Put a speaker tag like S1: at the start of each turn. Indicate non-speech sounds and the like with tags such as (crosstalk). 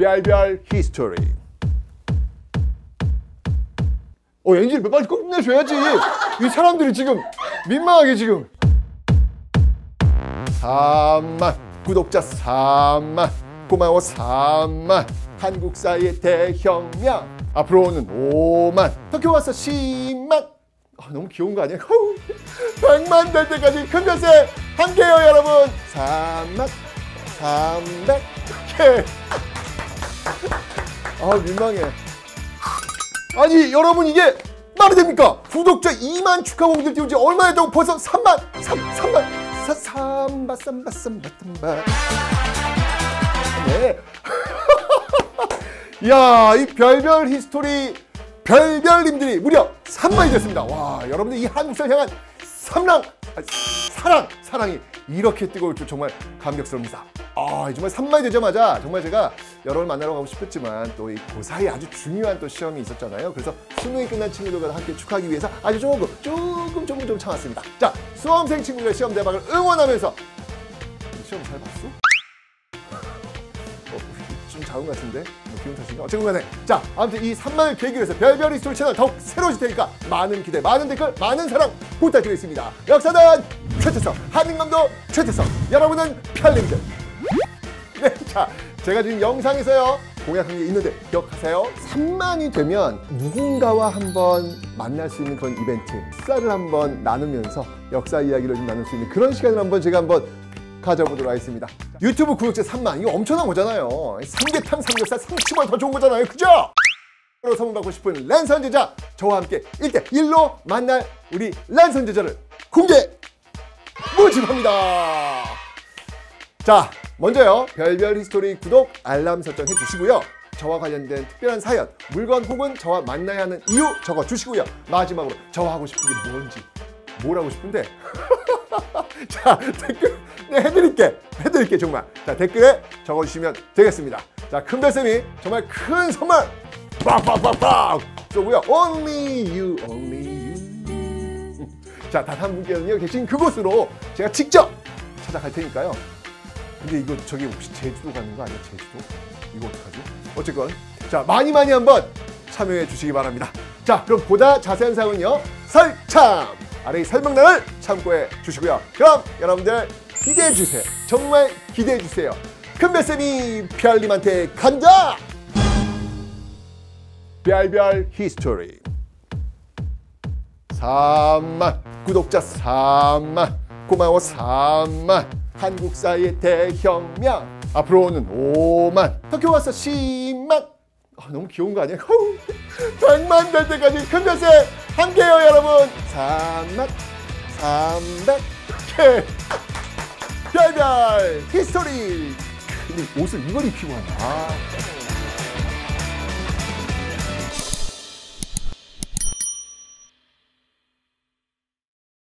S1: 별별 히스토리. 어, 엔진 빨리 끝내줘야지. 이 사람들이 지금 민망하게 지금. 3만 구독자 3만 고마워 3만 한국사의 대혁명 앞으로는 5만 더 키워서 10만 아, 너무 귀여운 거 아니야? 100만 될 때까지 큰 것에 함께요 여러분 3만 300 개. 아 민망해 아니 여러분 이게 말이 됩니까? 구독자 2만 축하 공지를 띄운 지 얼마 됐다고 벌써 3만 3, 3만 사, 삼바 삼바 삼바 삼바 네. (laughs) 야, 이 별별 히스토리 별별님들이 무려 3만이 됐습니다. 와, 여러분들 이 한국사를 향한 삼랑 아, 사랑 사랑이 이렇게 뜨거울 줄 정말 감격스럽습니다. 아, 정말 3만이 되자마자 정말 제가 여러분을 만나러 가고 싶었지만 또 이 그 사이에 아주 중요한 또 시험이 있었잖아요. 그래서 수능이 끝난 친구들과 함께 축하하기 위해서 아주 조금 조금 조금 좀 참았습니다. 자, 수험생 친구들의 시험 대박을 응원하면서 시험 잘 봤어? 어, 좀 작은 것 같은데? 뭐 기분 탓인가? 어쨌든 간에 자 아무튼 이 3만을 계기로 해서 별별 히스토리 채널 더욱 새로워질 테니까 많은 기대 많은 댓글 많은 사랑 부탁드리겠습니다 역사단 최태성 한림감도 최태성 여러분은 편림들 네, (laughs) 자 제가 지금 영상에서요 공약한 게 있는데 기억하세요 3만이 되면 누군가와 한번 만날 수 있는 그런 이벤트 쌀을 한번 나누면서 역사 이야기를 좀 나눌 수 있는 그런 시간을 한번 제가 한번 가져보도록 하겠습니다. 유튜브 구독자 3만 이거 엄청난 거잖아요. 삼계탕 삼겹살 30원 더 좋은 거잖아요. 그죠? 로 선물받고 싶은 랜선 제자 저와 함께 1대 1로 만날 우리 랜선 제자를 공개 모집합니다. 자, 먼저요. 별별 히스토리 구독 알람 설정 해 주시고요. 저와 관련된 특별한 사연, 물건 혹은 저와 만나야 하는 이유 적어 주시고요. 마지막으로 저와 하고 싶은 게 뭔지 뭘 하고 싶은데? (laughs) 자 댓글 네, 해드릴게 해드릴게 정말. 자 댓글에 적어주시면 되겠습니다. 자 큰별쌤이 정말 큰 선물! 빡빡빡빡! 쏘고요. Only you only you. 자단 한 분께는요 계신 그곳으로 제가 직접 찾아갈 테니까요 근데 이거 저기 혹시 제주도 가는 거 아니야 제주도 이거 어떡하지 어쨌건 자 많이 많이 한번 참여해 주시기 바랍니다 자 그럼 보다 자세한 사항은요 설참 아래 이 설명란을 참고해 주시고요. 그럼 여러분들 기대해 주세요. 정말 기대해 주세요. 큰별쌤이 별님한테 간다! 별별 히스토리 3만 구독자 3만 고마워 3만. 한국사의 대혁명. 앞으로는 5만. 더 키워서 10만. 아, 너무 귀여운 거 아니야? 100만 될 때까지 큰 것에 함께요 여러분. 3만. 300개 별별. 히스토리. 근데 옷을 이걸 입히고 아.